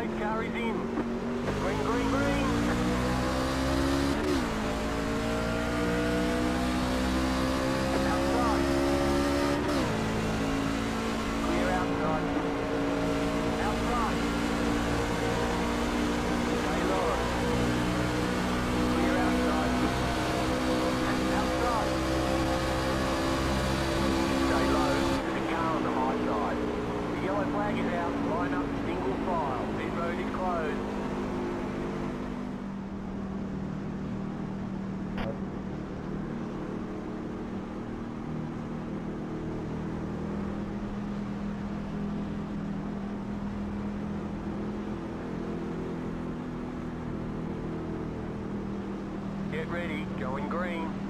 life carries in. Get ready, going green.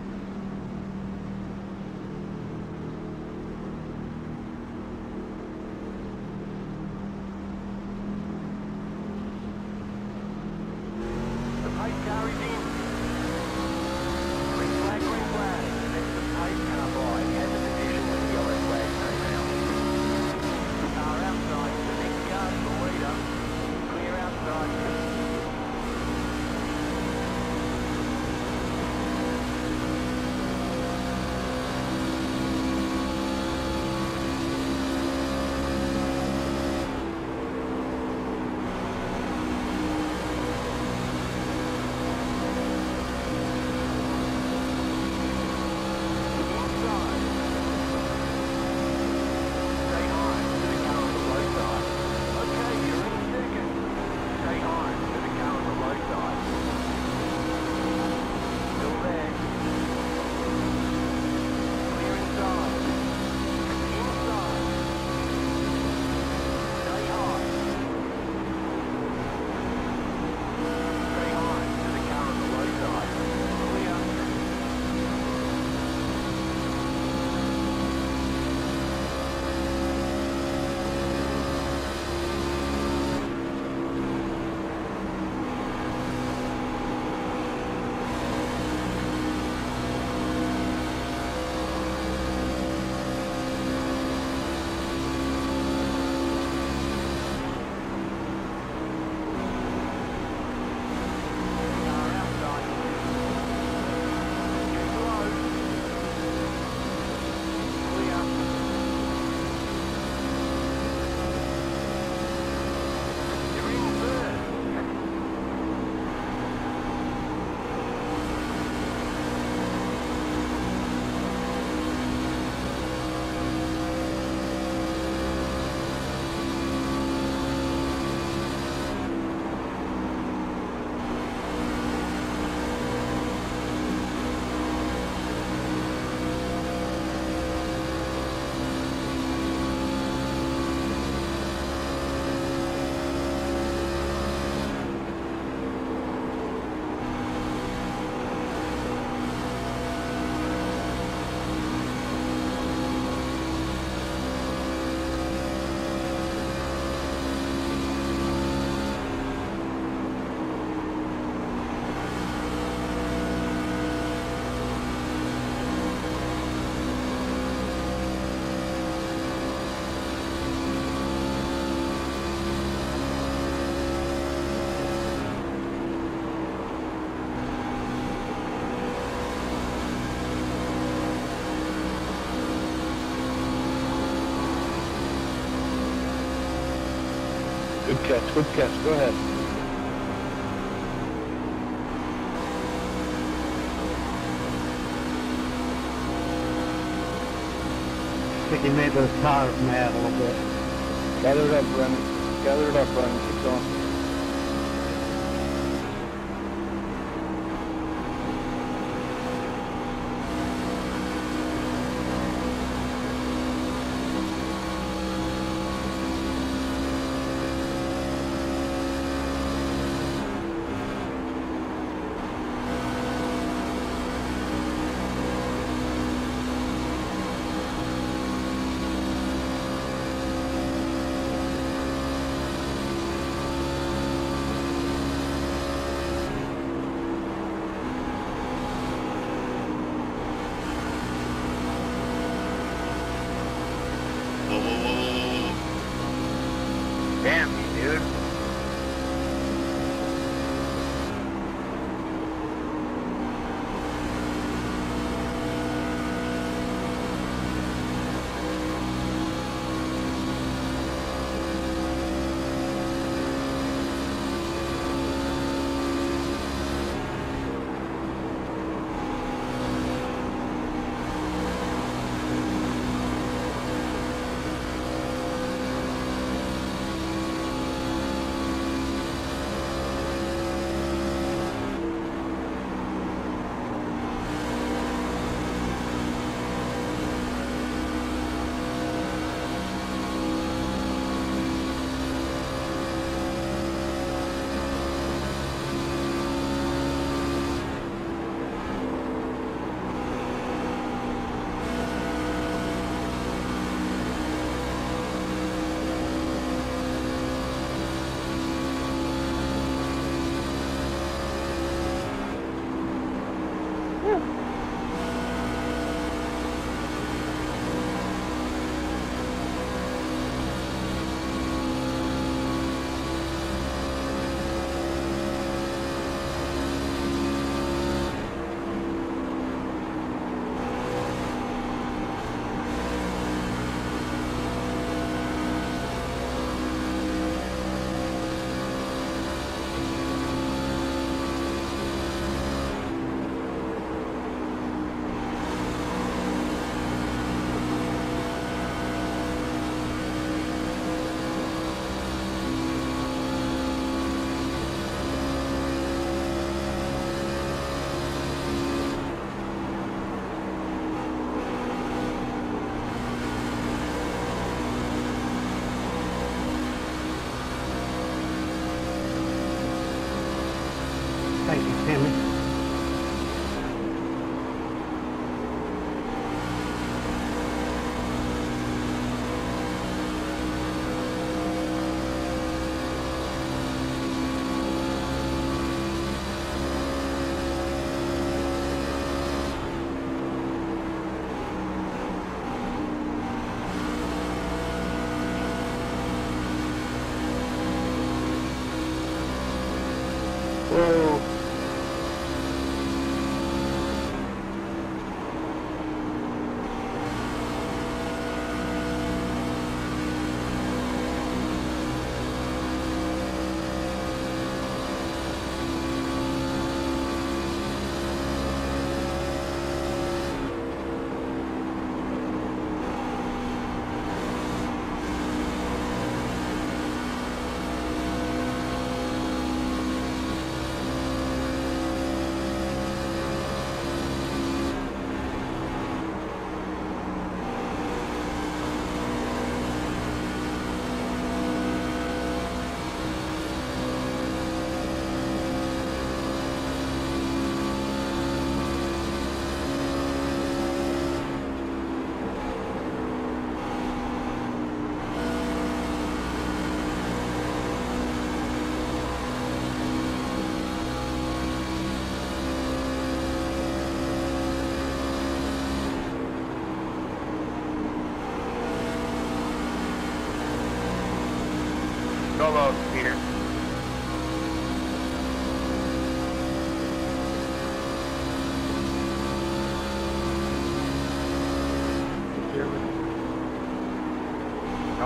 catch, good catch, go ahead. Think Sticky made those tires mad a little bit. Gather it up, Brennan. Gather it up, Brennan. Keep going.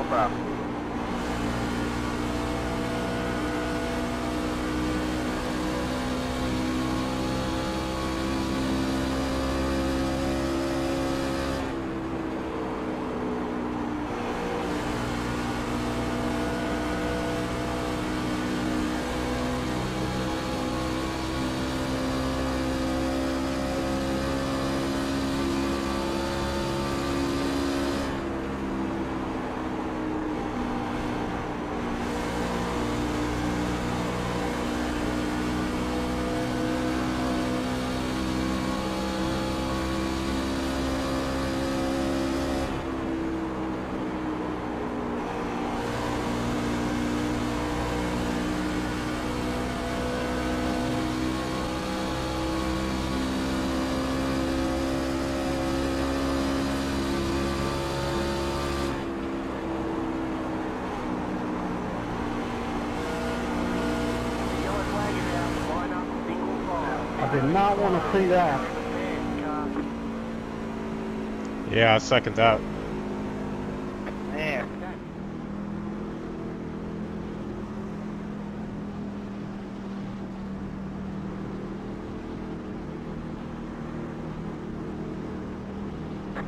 para did not want to see that. Yeah, I second that. Man.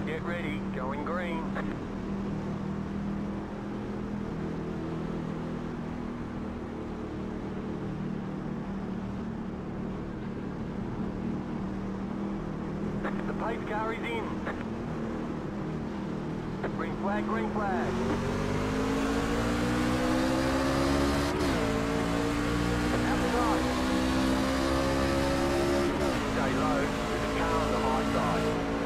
Get ready, going green. The pace car is in. Green flag, green flag. Stay low, there's a car on the high side.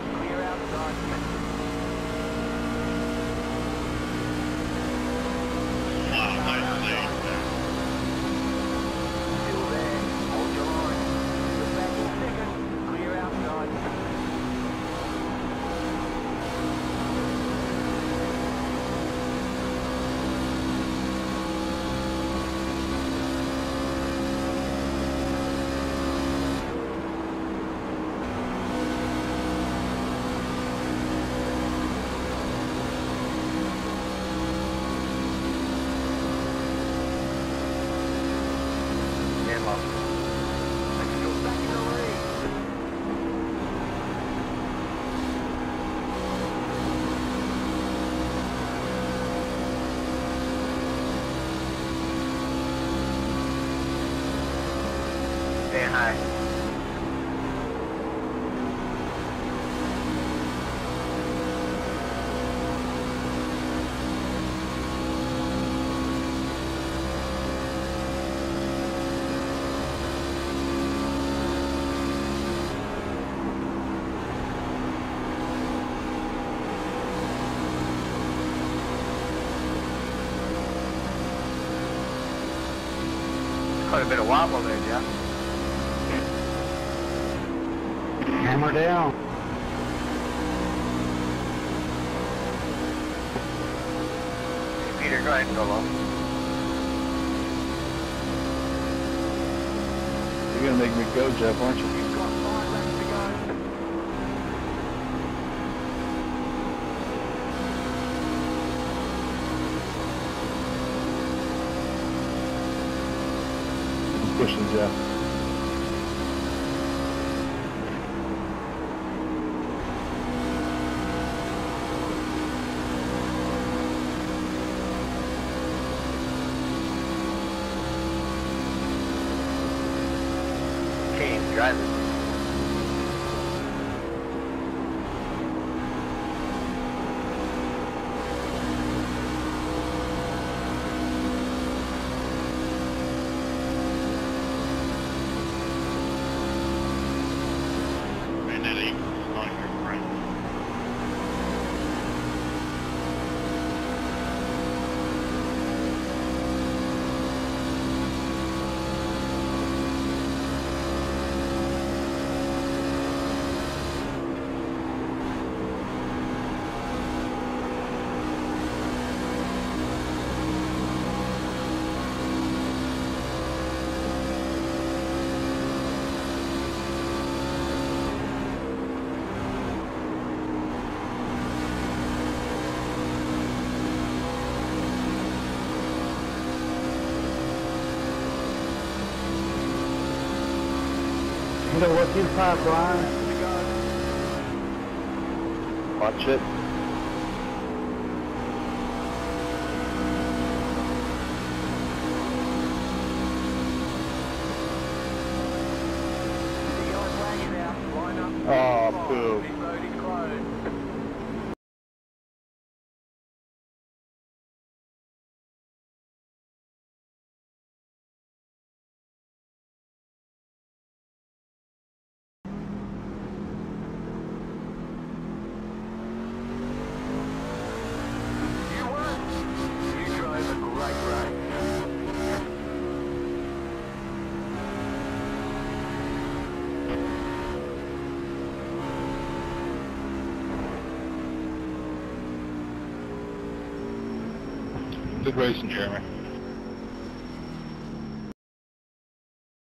Say hi. Quite a bit of wobble there, Jeff. Hammer down. Peter, go ahead and go low. You're gonna make me go, Jeff, aren't you? You've got five laps to go. I'm pushing Jeff. Driving. And that equals not your friend. Brando, what's your pipeline? Watch it. Good racing, Jeremy.